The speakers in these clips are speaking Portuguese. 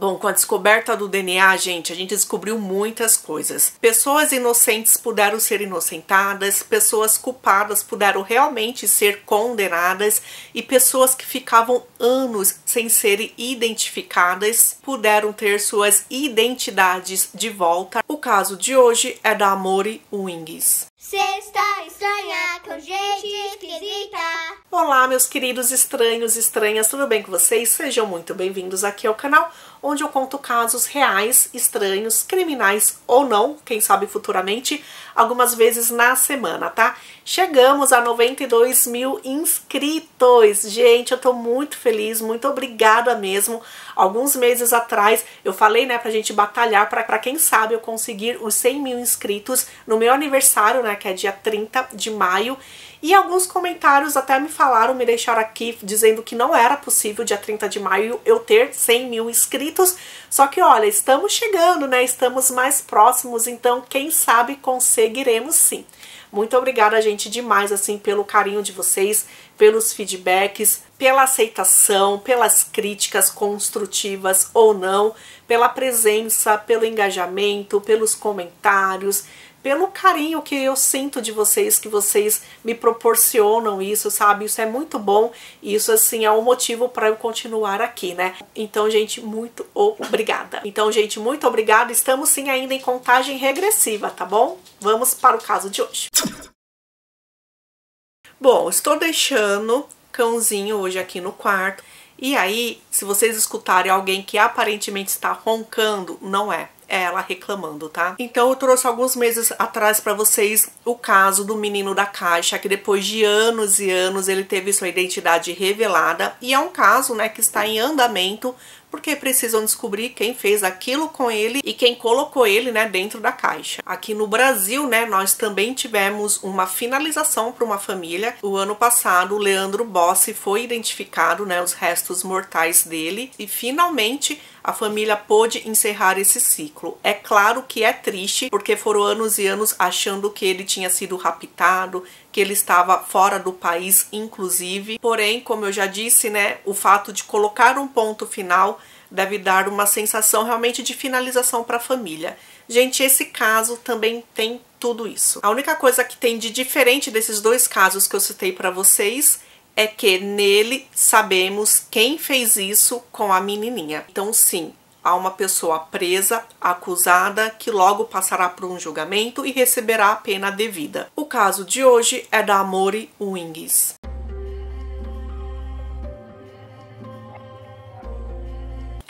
Bom, com a descoberta do DNA, gente, a gente descobriu muitas coisas. Pessoas inocentes puderam ser inocentadas, pessoas culpadas puderam realmente ser condenadas e pessoas que ficavam anos sem serem identificadas puderam ter suas identidades de volta. O caso de hoje é da Amore Wings. Sexta estranha com gente esquisita. Olá, meus queridos estranhos e estranhas, tudo bem com vocês? Sejam muito bem-vindos aqui ao canal, onde eu conto casos reais, estranhos, criminais ou não, quem sabe futuramente, algumas vezes na semana, tá? Chegamos a 92 mil inscritos! Gente, eu tô muito feliz, muito obrigada mesmo. Alguns meses atrás eu falei, né, pra gente batalhar pra quem sabe eu conseguir os 100 mil inscritos no meu aniversário, né, que é dia 30 de maio. E alguns comentários até me falaram, me deixaram aqui dizendo que não era possível dia 30 de maio eu ter 100 mil inscritos. Só que olha, estamos chegando, né? Estamos mais próximos, então quem sabe conseguiremos sim. Muito obrigada, gente, demais, assim, pelo carinho de vocês, pelos feedbacks, pela aceitação, pelas críticas construtivas ou não, pela presença, pelo engajamento, pelos comentários pelo carinho que eu sinto de vocês, que vocês me proporcionam isso, sabe? Isso é muito bom e isso, assim, é um motivo para eu continuar aqui, né? Então, gente, muito obrigada. Então, gente, muito obrigada. Estamos, sim, ainda em contagem regressiva, tá bom? Vamos para o caso de hoje. Bom, estou deixando cãozinho hoje aqui no quarto. E aí, se vocês escutarem alguém que aparentemente está roncando, não é é ela reclamando, tá? Então eu trouxe alguns meses atrás para vocês o caso do menino da caixa, que depois de anos e anos ele teve sua identidade revelada e é um caso, né, que está em andamento porque precisam descobrir quem fez aquilo com ele e quem colocou ele, né, dentro da caixa. Aqui no Brasil, né, nós também tivemos uma finalização para uma família. O ano passado, o Leandro Bossi foi identificado, né, os restos mortais dele e finalmente a família pôde encerrar esse ciclo. É claro que é triste, porque foram anos e anos achando que ele tinha sido raptado, que ele estava fora do país, inclusive. Porém, como eu já disse, né, o fato de colocar um ponto final deve dar uma sensação realmente de finalização para a família. Gente, esse caso também tem tudo isso. A única coisa que tem de diferente desses dois casos que eu citei para vocês é que nele sabemos quem fez isso com a menininha. Então, sim, há uma pessoa presa, acusada, que logo passará por um julgamento e receberá a pena devida. O caso de hoje é da Amore Wings.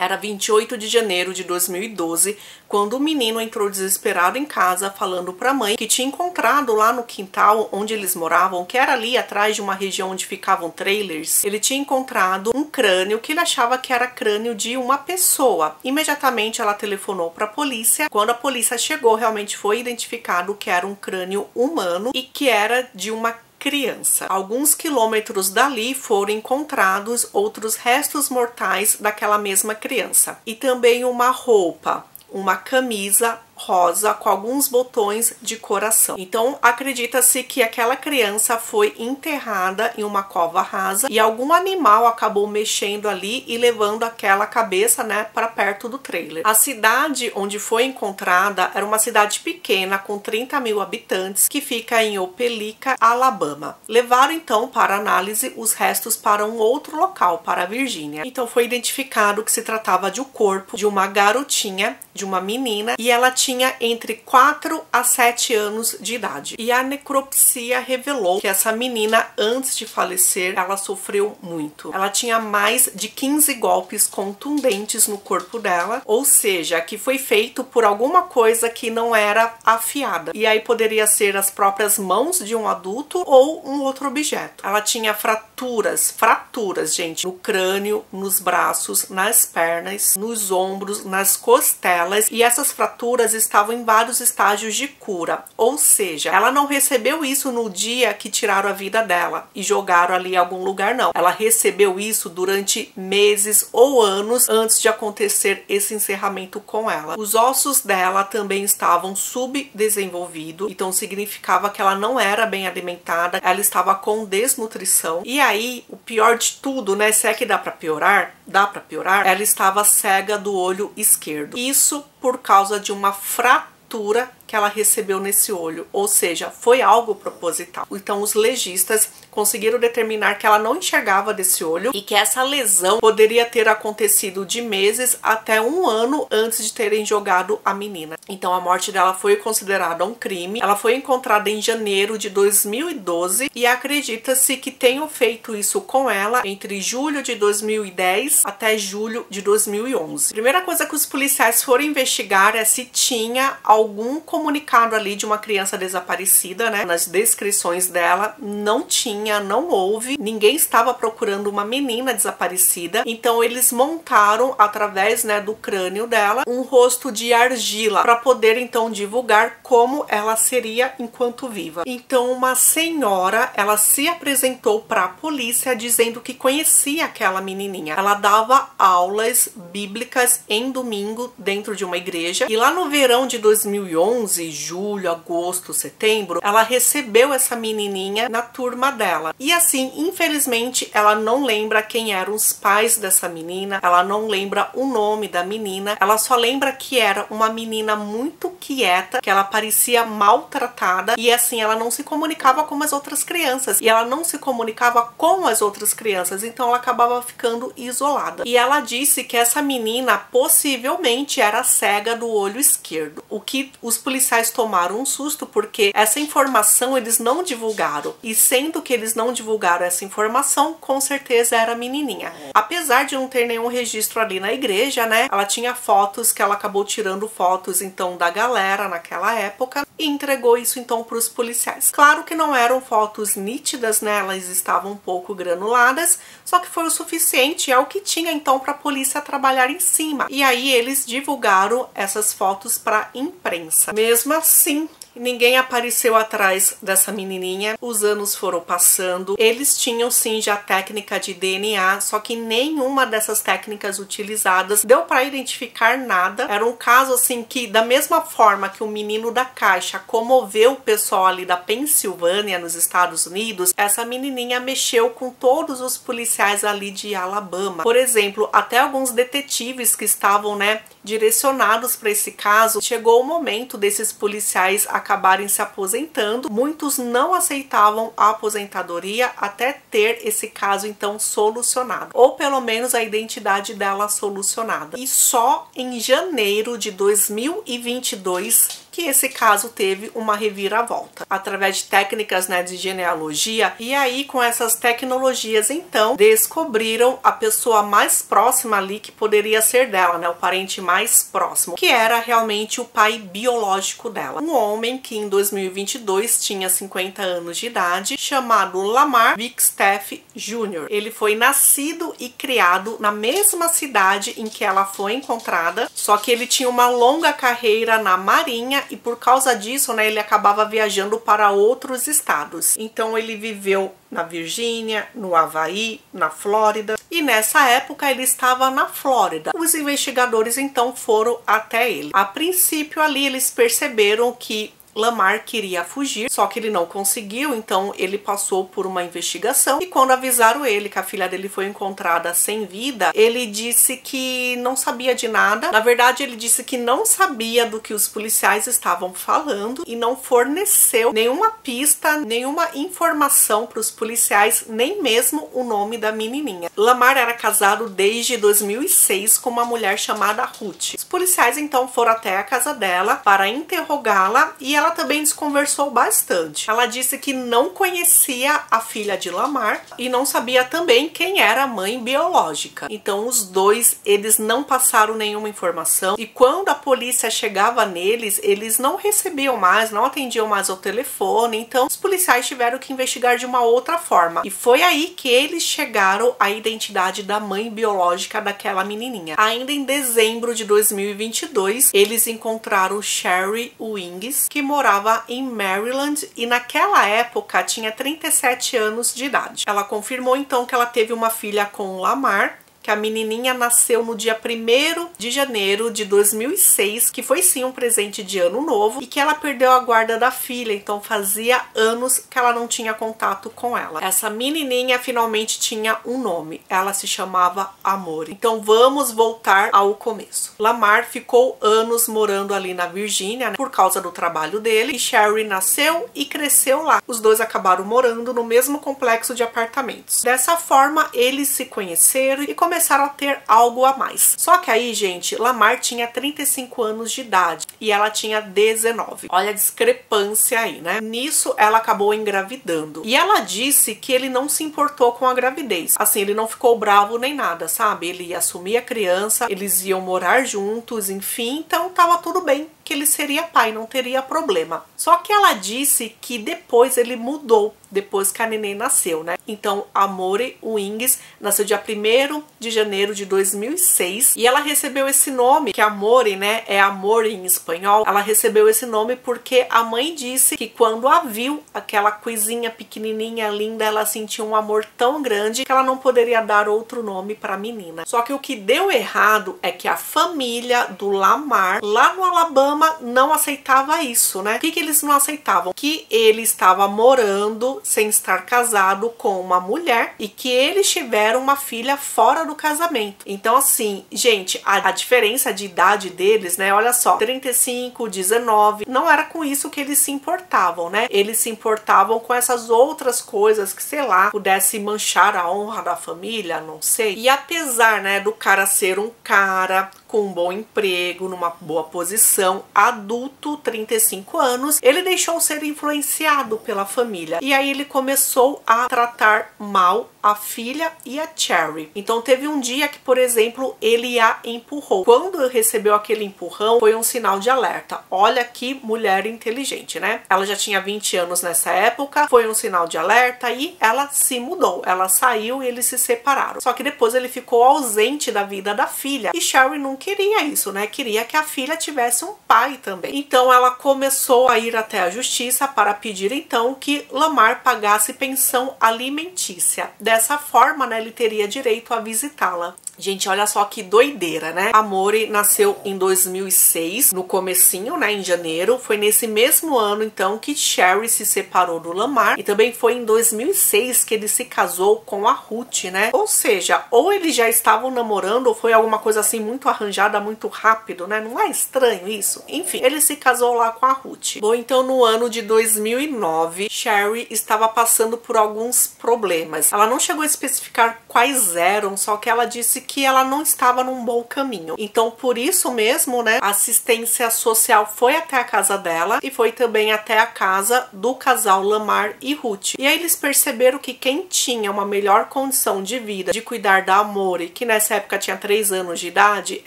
Era 28 de janeiro de 2012, quando o menino entrou desesperado em casa falando para a mãe que tinha encontrado lá no quintal onde eles moravam, que era ali atrás de uma região onde ficavam trailers, ele tinha encontrado um crânio que ele achava que era crânio de uma pessoa. Imediatamente ela telefonou para a polícia. Quando a polícia chegou, realmente foi identificado que era um crânio humano e que era de uma criança. Alguns quilômetros dali foram encontrados outros restos mortais daquela mesma criança e também uma roupa, uma camisa rosa com alguns botões de coração. Então, acredita-se que aquela criança foi enterrada em uma cova rasa e algum animal acabou mexendo ali e levando aquela cabeça, né, para perto do trailer. A cidade onde foi encontrada era uma cidade pequena com 30 mil habitantes que fica em Opelika, Alabama. Levaram então para análise os restos para um outro local, para a Virgínia. Então foi identificado que se tratava de um corpo de uma garotinha, de uma menina, e ela tinha tinha entre 4 a 7 anos de idade. E a necropsia revelou que essa menina, antes de falecer, ela sofreu muito. Ela tinha mais de 15 golpes contundentes no corpo dela, ou seja, que foi feito por alguma coisa que não era afiada. E aí poderia ser as próprias mãos de um adulto ou um outro objeto. Ela tinha fraturas, fraturas, gente, no crânio, nos braços, nas pernas, nos ombros, nas costelas, e essas fraturas estavam em vários estágios de cura, ou seja, ela não recebeu isso no dia que tiraram a vida dela e jogaram ali em algum lugar, não. Ela recebeu isso durante meses ou anos antes de acontecer esse encerramento com ela. Os ossos dela também estavam subdesenvolvidos, então significava que ela não era bem alimentada, ela estava com desnutrição. E aí, o pior de tudo, né, se é que dá para piorar, dá para piorar, ela estava cega do olho esquerdo. Isso por causa de uma fratura que ela recebeu nesse olho, ou seja, foi algo proposital. Então os legistas conseguiram determinar que ela não enxergava desse olho e que essa lesão poderia ter acontecido de meses até um ano antes de terem jogado a menina. Então a morte dela foi considerada um crime. Ela foi encontrada em janeiro de 2012 e acredita-se que tenham feito isso com ela entre julho de 2010 até julho de 2011. Primeira coisa que os policiais foram investigar é se tinha algum comunicado ali de uma criança desaparecida, né? Nas descrições dela não tinha, não houve, ninguém estava procurando uma menina desaparecida. Então eles montaram através, né, do crânio dela um rosto de argila para poder então divulgar como ela seria enquanto viva. Então uma senhora, ela se apresentou para a polícia dizendo que conhecia aquela menininha. Ela dava aulas bíblicas em domingo dentro de uma igreja e lá no verão de 2011 11, julho, agosto, setembro, ela recebeu essa menininha na turma dela. E assim, infelizmente, ela não lembra quem eram os pais dessa menina, ela não lembra o nome da menina, ela só lembra que era uma menina muito quieta, que ela parecia maltratada e assim, ela não se comunicava com as outras crianças e ela não se comunicava com as outras crianças, então ela acabava ficando isolada. E ela disse que essa menina possivelmente era cega do olho esquerdo, o que os policiais policiais tomaram um susto porque essa informação eles não divulgaram. E sendo que eles não divulgaram essa informação, com certeza era menininha. Apesar de não ter nenhum registro ali na igreja, né? Ela tinha fotos que ela acabou tirando fotos então da galera naquela época e entregou isso então para os policiais. Claro que não eram fotos nítidas, né? Elas estavam um pouco granuladas, só que foi o suficiente, é o que tinha então para a polícia trabalhar em cima. E aí eles divulgaram essas fotos para imprensa. Mesmo assim, Ninguém apareceu atrás dessa menininha. Os anos foram passando. Eles tinham sim já técnica de DNA, só que nenhuma dessas técnicas utilizadas deu para identificar nada. Era um caso assim que da mesma forma que o menino da caixa comoveu o pessoal ali da Pensilvânia nos Estados Unidos, essa menininha mexeu com todos os policiais ali de Alabama. Por exemplo, até alguns detetives que estavam, né, direcionados para esse caso, chegou o momento desses policiais acabarem se aposentando. Muitos não aceitavam a aposentadoria até ter esse caso então solucionado, ou pelo menos a identidade dela solucionada. E só em janeiro de 2022 que esse caso teve uma reviravolta através de técnicas né, de genealogia e aí com essas tecnologias então descobriram a pessoa mais próxima ali que poderia ser dela, né, o parente mais próximo, que era realmente o pai biológico dela, um homem que em 2022 tinha 50 anos de idade, chamado Lamar Bigstaff Jr. Ele foi nascido e criado na mesma cidade em que ela foi encontrada, só que ele tinha uma longa carreira na marinha e por causa disso, né, ele acabava viajando para outros estados. Então ele viveu na Virgínia, no Havaí, na Flórida. E nessa época ele estava na Flórida. Os investigadores então foram até ele. A princípio ali eles perceberam que Lamar queria fugir, só que ele não conseguiu, então ele passou por uma investigação e quando avisaram ele que a filha dele foi encontrada sem vida, ele disse que não sabia de nada. Na verdade, ele disse que não sabia do que os policiais estavam falando e não forneceu nenhuma pista, nenhuma informação para os policiais, nem mesmo o nome da menininha. Lamar era casado desde 2006 com uma mulher chamada Ruth. Os policiais então foram até a casa dela para interrogá-la e ela também desconversou bastante. Ela disse que não conhecia a filha de Lamar e não sabia também quem era a mãe biológica. Então os dois, eles não passaram nenhuma informação e quando a polícia chegava neles, eles não recebiam mais, não atendiam mais ao telefone. Então os policiais tiveram que investigar de uma outra forma. E foi aí que eles chegaram à identidade da mãe biológica daquela menininha. Ainda em dezembro de 2022, eles encontraram Sherry Wings, que morava em Maryland e naquela época tinha 37 anos de idade. Ela confirmou então que ela teve uma filha com Lamar que a menininha nasceu no dia 1 de janeiro de 2006, que foi sim um presente de ano novo, e que ela perdeu a guarda da filha, então fazia anos que ela não tinha contato com ela. Essa menininha finalmente tinha um nome, ela se chamava Amore. Então vamos voltar ao começo. Lamar ficou anos morando ali na Virgínia né, por causa do trabalho dele, e Sherry nasceu e cresceu lá. Os dois acabaram morando no mesmo complexo de apartamentos. Dessa forma, eles se conheceram e começaram a ter algo a mais. Só que aí, gente, Lamar tinha 35 anos de idade e ela tinha 19. Olha a discrepância aí, né? Nisso, ela acabou engravidando. E ela disse que ele não se importou com a gravidez. Assim, ele não ficou bravo nem nada, sabe? Ele ia assumir a criança, eles iam morar juntos, enfim, então tava tudo bem que ele seria pai, não teria problema. Só que ela disse que depois ele mudou, depois que a neném nasceu, né? Então, Amore Wings nasceu dia 1 de janeiro de 2006 e ela recebeu esse nome, que Amore, né, é amor em espanhol. Ela recebeu esse nome porque a mãe disse que quando a viu, aquela coisinha pequenininha, linda, ela sentiu um amor tão grande que ela não poderia dar outro nome para a menina. Só que o que deu errado é que a família do Lamar, lá no Alabama, não aceitava isso, né? O que, que eles não aceitavam? Que ele estava morando sem estar casado com uma mulher e que eles tiveram uma filha fora do casamento. Então, assim, gente, a, a diferença de idade deles, né? Olha só, 35, 19, não era com isso que eles se importavam, né? Eles se importavam com essas outras coisas que, sei lá, pudesse manchar a honra da família, não sei. E apesar, né, do cara ser um cara com um bom emprego, numa boa posição, adulto, 35 anos, ele deixou ser influenciado pela família. E aí ele começou a tratar mal a filha e a Cherry. Então teve um dia que, por exemplo, ele a empurrou. Quando recebeu aquele empurrão, foi um sinal de alerta. Olha que mulher inteligente, né? Ela já tinha 20 anos nessa época, foi um sinal de alerta e ela se mudou. Ela saiu e eles se separaram. Só que depois ele ficou ausente da vida da filha. E Cherry não queria isso, né? Queria que a filha tivesse um pai também. Então ela começou a ir até a justiça para pedir então que Lamar pagasse pensão alimentícia dessa forma, né, ele teria direito a visitá-la. Gente, olha só que doideira, né? Amore nasceu em 2006, no comecinho, né, em janeiro. Foi nesse mesmo ano, então, que Sherry se separou do Lamar. E também foi em 2006 que ele se casou com a Ruth, né? Ou seja, ou eles já estavam namorando, ou foi alguma coisa assim muito arranjada, muito rápido, né? Não é estranho isso? Enfim, ele se casou lá com a Ruth. Bom, então no ano de 2009, Sherry estava passando por alguns problemas. Ela não chegou a especificar quais eram, só que ela disse que ela não estava num bom caminho. Então, por isso mesmo, né, a assistência social foi até a casa dela e foi também até a casa do casal Lamar e Ruth. E aí eles perceberam que quem tinha uma melhor condição de vida, de cuidar da Amore, que nessa época tinha 3 anos de idade,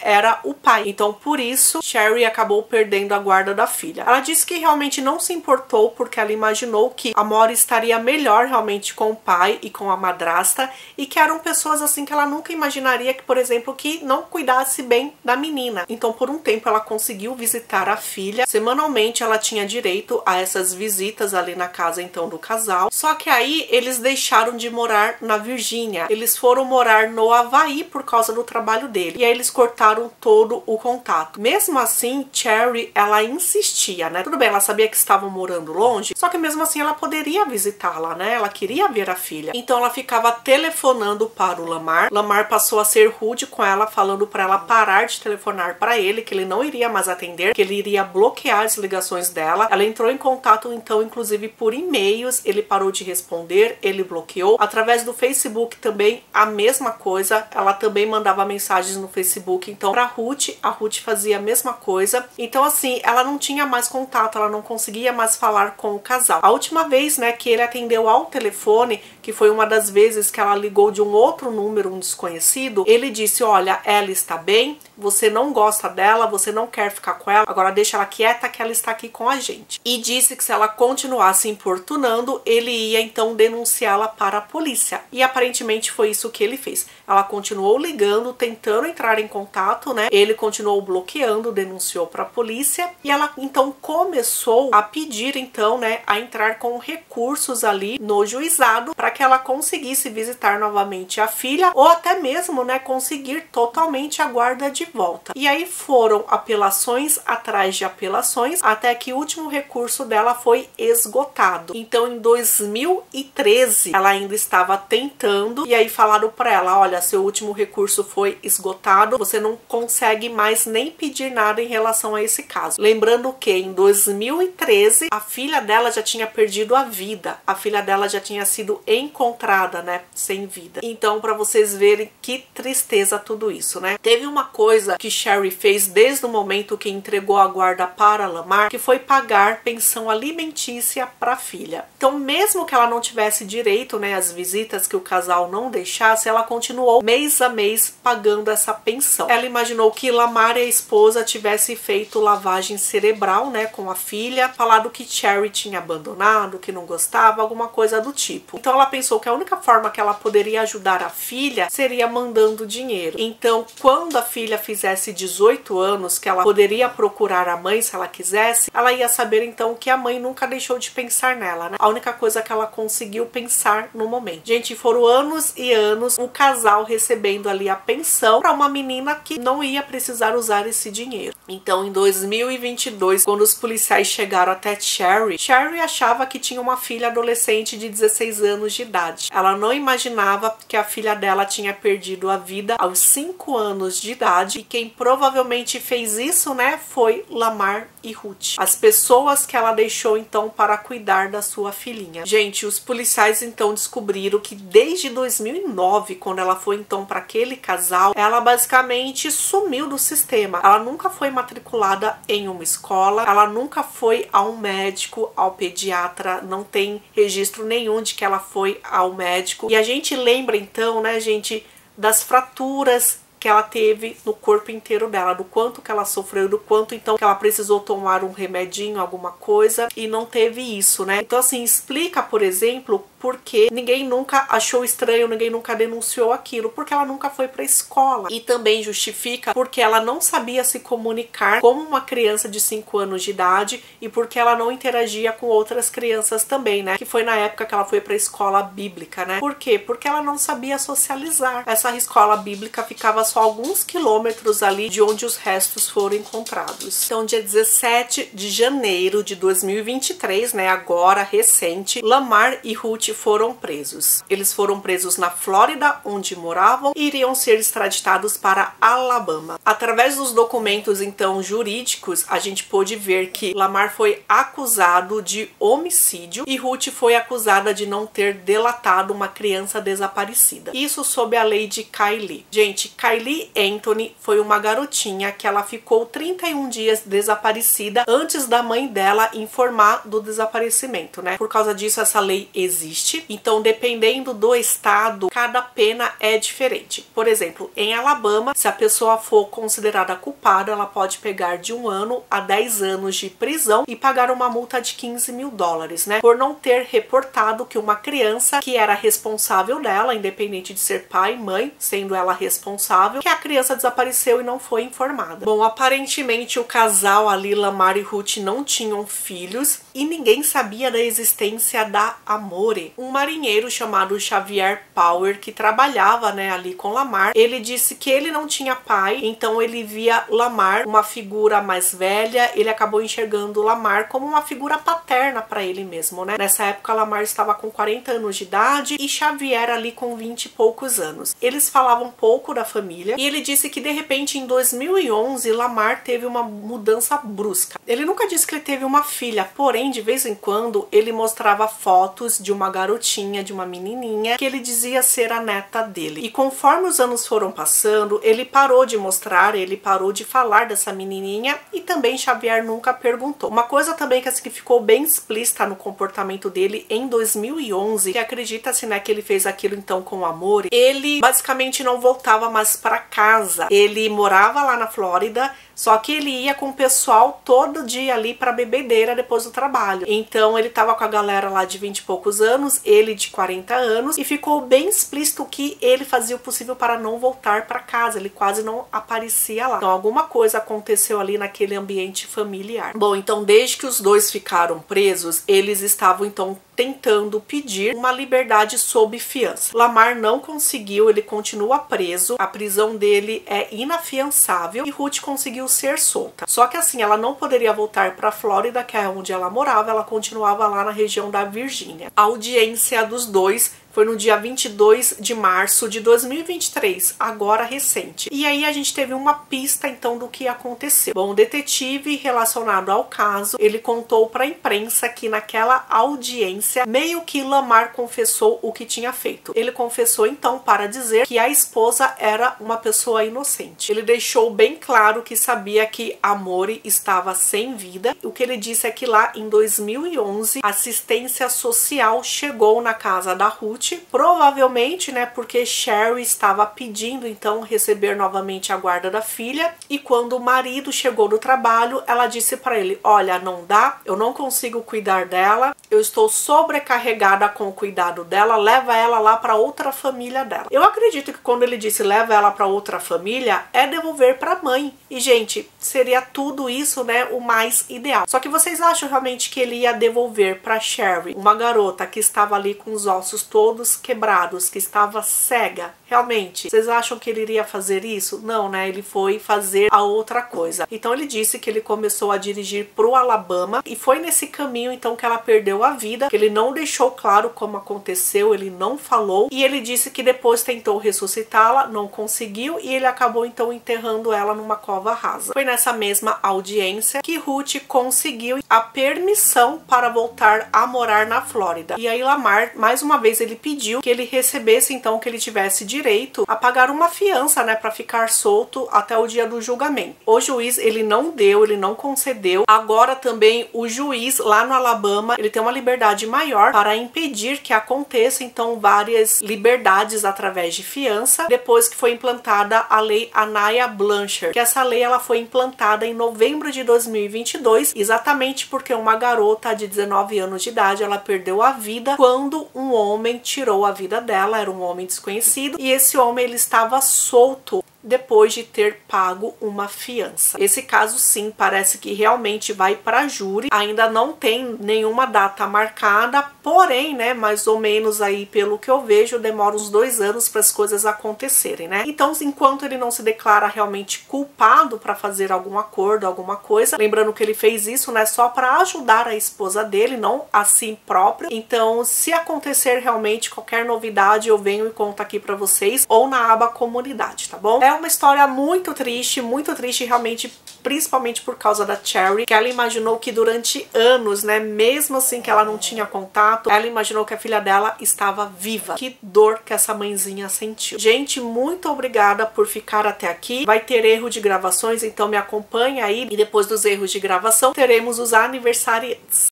era o pai. Então, por isso, Sherry acabou perdendo a guarda da filha. Ela disse que realmente não se importou porque ela imaginou que a Amore estaria melhor realmente com o pai e com a madrasta e que eram pessoas assim que ela nunca imaginaria que, por exemplo, que não cuidasse bem da menina. Então, por um tempo ela conseguiu visitar a filha. Semanalmente ela tinha direito a essas visitas ali na casa então do casal. Só que aí eles deixaram de morar na Virgínia. Eles foram morar no Havaí por causa do trabalho dele. E aí eles cortaram todo o contato. Mesmo assim, Cherry, ela insistia, né? Tudo bem, ela sabia que estavam morando longe, só que mesmo assim ela poderia visitá-la, né? Ela queria ver a filha. Então ela ficava telefonando para o Lamar. Lamar passou a ser rude com ela, falando para ela parar de telefonar para ele, que ele não iria mais atender, que ele iria bloquear as ligações dela. Ela entrou em contato então, inclusive por e-mails, ele parou de responder, ele bloqueou. Através do Facebook também a mesma coisa, ela também mandava mensagens no Facebook. Então, para Ruth, a Ruth fazia a mesma coisa. Então, assim, ela não tinha mais contato, ela não conseguia mais falar com o casal. A última vez, né, que ele atendeu ao telefone, que foi uma das vezes que ela ligou de um outro número, um desconhecido, ele disse: Olha, ela está bem, você não gosta dela, você não quer ficar com ela, agora deixa ela quieta que ela está aqui com a gente. E disse que se ela continuasse importunando, ele ia então denunciá-la para a polícia. E aparentemente foi isso que ele fez. Ela continuou ligando, tentando entrar em contato, né? Ele continuou bloqueando, denunciou para a polícia e ela então começou a pedir então, né, a entrar com recursos ali no juizado para que ela conseguisse visitar novamente a filha ou até mesmo, né, conseguir totalmente a guarda de volta. E aí foram apelações atrás de apelações até que o último recurso dela foi esgotado. Então em 2013 ela ainda estava tentando e aí falaram para ela, olha, seu último recurso foi esgotado, você não consegue mais nem pedir nada em relação a esse caso. Lembrando que em 2013 a filha dela já tinha perdido a vida, a filha dela já tinha sido encontrada, né, sem vida. Então para vocês verem que tristeza tudo isso, né? Teve uma coisa que Sherry fez desde o momento que entregou a guarda para Lamar, que foi pagar pensão alimentícia para a filha. Então, mesmo que ela não tivesse direito, né, às visitas que o casal não deixasse, ela continuou mês a mês pagando essa pensão. Ela imaginou que Lamar e a esposa tivessem feito lavagem cerebral, né, com a filha, falado que Cherry tinha abandonado, que não gostava, alguma coisa do tipo. Então, ela pensou que a única forma que ela poderia ajudar a filha seria mandando dinheiro. Então, quando a filha fizesse 18 anos, que ela poderia procurar a mãe se ela quisesse, ela ia saber então que a mãe nunca deixou de pensar nela, né? A única coisa que ela conseguiu pensar no momento. Gente, foram anos e anos o casal recebendo ali a pensão para uma menina que não ia precisar usar esse dinheiro. Então, em 2022, quando os policiais chegaram até Sherry, Sherry achava que tinha uma filha adolescente de 16 anos de idade. Ela não imaginava que a filha dela tinha perdido a vida aos 5 anos de idade e quem provavelmente fez isso, né, foi Lamar e Ruth. As pessoas que ela deixou então para cuidar da sua filhinha. Gente, os policiais então descobriram que desde 2009, quando ela foi então para aquele casal, ela basicamente sumiu do sistema. Ela nunca foi matriculada em uma escola, ela nunca foi a um médico, ao pediatra, não tem registro nenhum de que ela foi ao médico. E a gente lembra então, né, gente, das fraturas que ela teve no corpo inteiro dela, do quanto que ela sofreu, do quanto então que ela precisou tomar um remedinho, alguma coisa e não teve isso, né? Então assim, explica, por exemplo, porque ninguém nunca achou estranho, ninguém nunca denunciou aquilo, porque ela nunca foi para escola. E também justifica porque ela não sabia se comunicar como uma criança de 5 anos de idade e porque ela não interagia com outras crianças também, né? Que foi na época que ela foi para escola bíblica, né? Por quê? Porque ela não sabia socializar. Essa escola bíblica ficava só alguns quilômetros ali de onde os restos foram encontrados. Então, dia 17 de janeiro de 2023, né, agora recente, Lamar e Ruth foram presos. Eles foram presos na Flórida, onde moravam, e iriam ser extraditados para Alabama. Através dos documentos então jurídicos, a gente pôde ver que Lamar foi acusado de homicídio e Ruth foi acusada de não ter delatado uma criança desaparecida. Isso sob a lei de Kylie. Gente, Kylie Anthony foi uma garotinha que ela ficou 31 dias desaparecida antes da mãe dela informar do desaparecimento, né? Por causa disso essa lei existe existe. Então, dependendo do estado, cada pena é diferente. Por exemplo, em Alabama, se a pessoa for considerada culpada, ela pode pegar de um ano a 10 anos de prisão e pagar uma multa de 15 mil dólares, né? Por não ter reportado que uma criança que era responsável dela, independente de ser pai mãe, sendo ela responsável, que a criança desapareceu e não foi informada. Bom, aparentemente o casal ali, Lamar e Ruth, não tinham filhos e ninguém sabia da existência da Amore, um marinheiro chamado Xavier Power que trabalhava, né, ali com Lamar. Ele disse que ele não tinha pai, então ele via Lamar uma figura mais velha, ele acabou enxergando Lamar como uma figura paterna para ele mesmo, né? Nessa época Lamar estava com 40 anos de idade e Xavier ali com 20 e poucos anos. Eles falavam pouco da família e ele disse que de repente em 2011 Lamar teve uma mudança brusca. Ele nunca disse que ele teve uma filha, porém de vez em quando ele mostrava fotos de uma garotinha, de uma menininha que ele dizia ser a neta dele. E conforme os anos foram passando, ele parou de mostrar, ele parou de falar dessa menininha e também Xavier nunca perguntou. Uma coisa também que assim, ficou bem explícita no comportamento dele em 2011, que acredita-se né, que ele fez aquilo então com amor, ele basicamente não voltava mais para casa. Ele morava lá na Flórida, só que ele ia com o pessoal todo dia ali para bebedeira depois do trabalho. Então ele tava com a galera lá de 20 e poucos anos, ele de 40 anos, e ficou bem explícito que ele fazia o possível para não voltar para casa. Ele quase não aparecia lá. Então alguma coisa aconteceu ali naquele ambiente familiar. Bom, então desde que os dois ficaram presos, eles estavam então tentando pedir uma liberdade sob fiança. Lamar não conseguiu, ele continua preso, a prisão dele é inafiançável e Ruth conseguiu ser solta. Só que assim, ela não poderia voltar para Flórida, que é onde ela morava, ela continuava lá na região da Virgínia. A audiência dos dois foi no dia 22 de março de 2023, agora recente. E aí a gente teve uma pista então do que aconteceu. Bom, o detetive relacionado ao caso, ele contou para a imprensa que naquela audiência meio que Lamar confessou o que tinha feito. Ele confessou então para dizer que a esposa era uma pessoa inocente. Ele deixou bem claro que sabia que Amore estava sem vida. O que ele disse é que lá em 2011 a assistência social chegou na casa da Ruth provavelmente, né, porque Sherry estava pedindo então receber novamente a guarda da filha e quando o marido chegou do trabalho, ela disse para ele: "Olha, não dá, eu não consigo cuidar dela, eu estou sobrecarregada com o cuidado dela, leva ela lá para outra família dela". Eu acredito que quando ele disse leva ela para outra família, é devolver para a mãe. E gente, seria tudo isso, né, o mais ideal. Só que vocês acham realmente que ele ia devolver para Sherry, uma garota que estava ali com os ossos todos todos quebrados, que estava cega. Realmente, vocês acham que ele iria fazer isso? Não, né? Ele foi fazer a outra coisa. Então ele disse que ele começou a dirigir pro Alabama e foi nesse caminho então que ela perdeu a vida, que ele não deixou claro como aconteceu, ele não falou e ele disse que depois tentou ressuscitá-la, não conseguiu e ele acabou então enterrando ela numa cova rasa. Foi nessa mesma audiência que Ruth conseguiu a permissão para voltar a morar na Flórida. E aí Lamar, mais uma vez ele pediu que ele recebesse então que ele tivesse direito a pagar uma fiança, né, para ficar solto até o dia do julgamento. O juiz ele não deu, ele não concedeu. Agora também o juiz lá no Alabama, ele tem uma liberdade maior para impedir que aconteça então várias liberdades através de fiança, depois que foi implantada a lei Anaya Blanchard, que essa lei ela foi implantada em novembro de 2022, exatamente porque uma garota de 19 anos de idade, ela perdeu a vida quando um homem tirou a vida dela, era um homem desconhecido, e esse homem ele estava solto depois de ter pago uma fiança. Esse caso sim parece que realmente vai para júri. Ainda não tem nenhuma data marcada, porém, né, mais ou menos aí pelo que eu vejo, demora uns dois anos para as coisas acontecerem, né? Então, enquanto ele não se declara realmente culpado para fazer algum acordo, alguma coisa, lembrando que ele fez isso, né, só para ajudar a esposa dele, não a si próprio. Então, se acontecer realmente qualquer novidade, eu venho e conto aqui para vocês ou na aba comunidade, tá bom? É uma história muito triste, muito triste realmente, principalmente por causa da Cherry, que ela imaginou que durante anos, né, mesmo assim que ela não tinha contato, ela imaginou que a filha dela estava viva. Que dor que essa mãezinha sentiu. Gente, muito obrigada por ficar até aqui. Vai ter erro de gravações, então me acompanha aí e depois dos erros de gravação teremos os aniversariantes.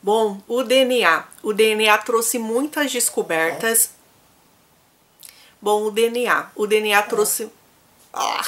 Bom, o DNA. O DNA trouxe muitas descobertas Bom, o DNA. O DNA trouxe. Ah.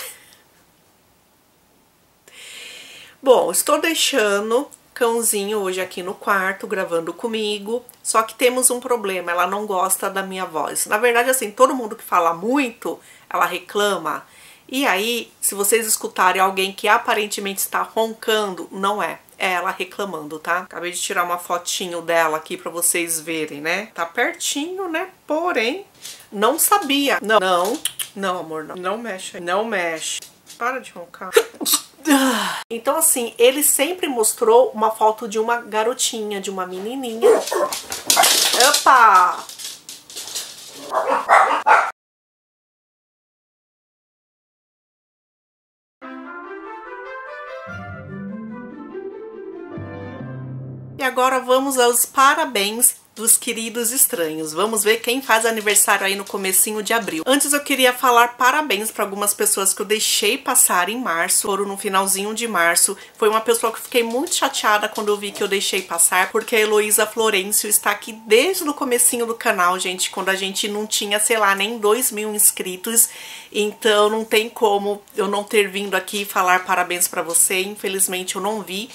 Bom, estou deixando cãozinho hoje aqui no quarto gravando comigo. Só que temos um problema, ela não gosta da minha voz. Na verdade, assim, todo mundo que fala muito, ela reclama. E aí, se vocês escutarem alguém que aparentemente está roncando, não é é ela reclamando, tá? Acabei de tirar uma fotinho dela aqui pra vocês verem, né? Tá pertinho, né? Porém, não sabia. Não, não, não amor, não. Não mexe, não mexe. Para de roncar. Então, assim, ele sempre mostrou uma foto de uma garotinha, de uma menininha. Opa! Agora vamos aos parabéns dos queridos estranhos. Vamos ver quem faz aniversário aí no comecinho de abril. Antes eu queria falar parabéns para algumas pessoas que eu deixei passar em março, foram no finalzinho de março. Foi uma pessoa que fiquei muito chateada quando eu vi que eu deixei passar, porque a Heloísa Florencio está aqui desde o comecinho do canal, gente, quando a gente não tinha, sei lá, nem 2 mil inscritos. Então não tem como eu não ter vindo aqui falar parabéns para você. Infelizmente eu não vi.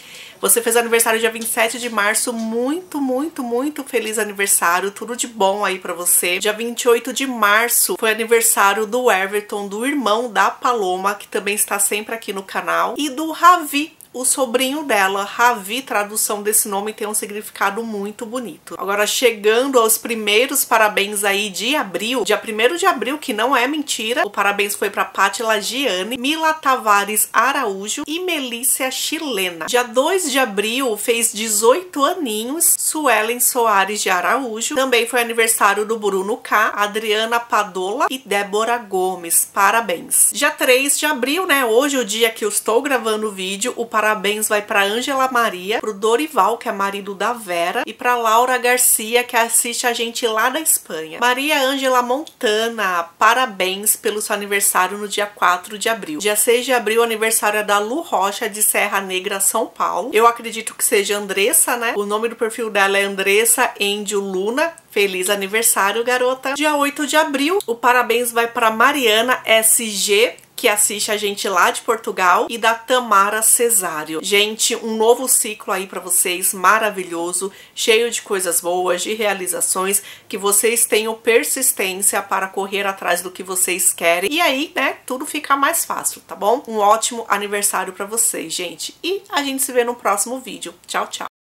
Você fez aniversário dia 27 de março, muito, muito, muito feliz aniversário, tudo de bom aí pra você. Dia 28 de março foi aniversário do Everton, do irmão da Paloma, que também está sempre aqui no canal, e do Ravi, o sobrinho dela, Ravi, tradução desse nome tem um significado muito bonito. Agora, chegando aos primeiros parabéns aí de abril, dia 1 de abril, que não é mentira, o parabéns foi para Paty Lagiane, Mila Tavares Araújo e Melícia Chilena. Dia 2 de abril fez 18 aninhos, Suelen Soares de Araújo. Também foi aniversário do Bruno K, Adriana Padola e Débora Gomes. Parabéns. Dia 3 de abril, né? Hoje, o dia que eu estou gravando o vídeo, o parabéns parabéns vai para Ângela Maria, pro Dorival, que é marido da Vera, e para Laura Garcia, que assiste a gente lá da Espanha. Maria Ângela Montana, parabéns pelo seu aniversário no dia 4 de abril. Dia 6 de abril, aniversário é da Lu Rocha, de Serra Negra, São Paulo. Eu acredito que seja Andressa, né? O nome do perfil dela é Andressa Endio Luna. Feliz aniversário, garota. Dia 8 de abril, o parabéns vai para Mariana SG que assiste a gente lá de Portugal, e da Tamara Cesário. Gente, um novo ciclo aí para vocês, maravilhoso, cheio de coisas boas, de realizações, que vocês tenham persistência para correr atrás do que vocês querem. E aí, né, tudo fica mais fácil, tá bom? Um ótimo aniversário para vocês, gente. E a gente se vê no próximo vídeo. Tchau, tchau!